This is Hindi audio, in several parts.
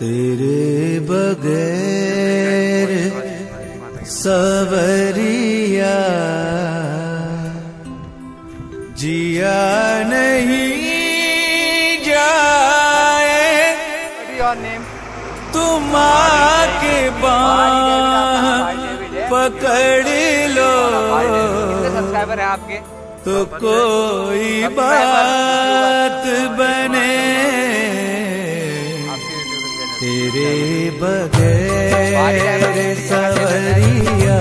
तेरे बगैर सवरिया जिया नहीं जाए। तुम बाह पकड़ लो। तेरे बगैर सवरिया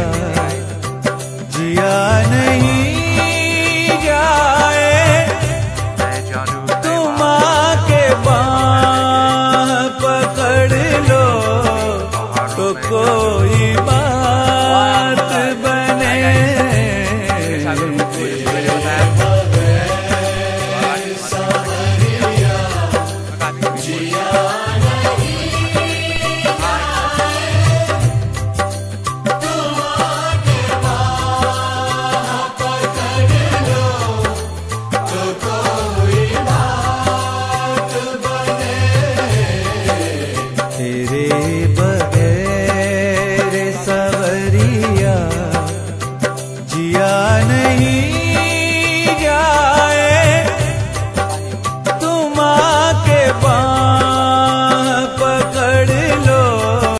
जिया नहीं जाए। तुम के। बाँ पकड़ लो तो कोई बात